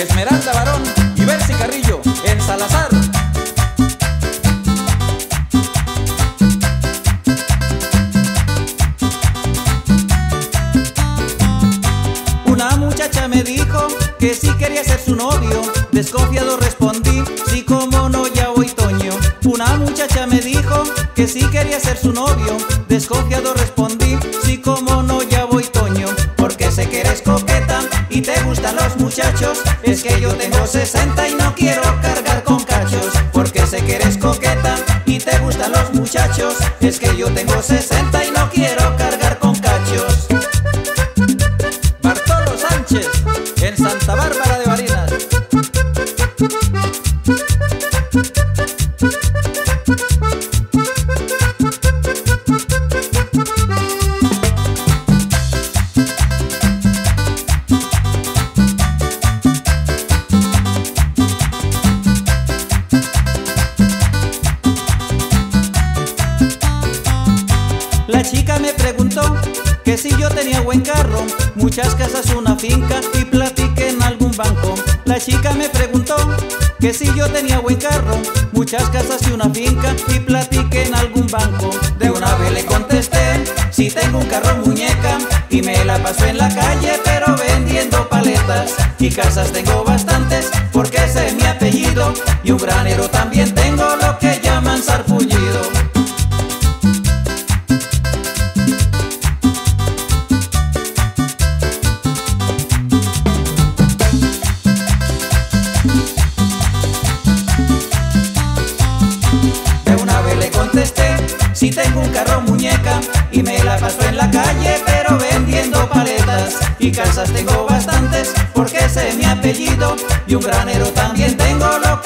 Esmeralda Barón y Bercy Carrillo en Salazar. Una muchacha me dijo que si quería ser su novio, desconfiado respondí, sí como no ya voy Toño. Una muchacha me dijo que si quería ser su novio, desconfiado respondí, gustan los muchachos, es que yo tengo 60 y no quiero cargar con cachos, porque sé que eres coqueta y te gustan los muchachos, es que yo tengo 60 y no quiero cargar con cachos. Bartolo Sánchez en Santa Bárbara chica me preguntó que si yo tenía buen carro, muchas casas, una finca y platiqué en algún banco. La chica me preguntó que si yo tenía buen carro, muchas casas y una finca y platiqué en algún banco. De una vez le contesté, si tengo un carro muñeca y me la paso en la calle pero vendiendo paletas. Y casas tengo bastantes porque ese es mi apellido y un granero también tengo lo que si tengo un carro muñeca y me la paso en la calle pero vendiendo paletas. Y casas tengo bastantes porque ese es mi apellido y un granero también tengo lo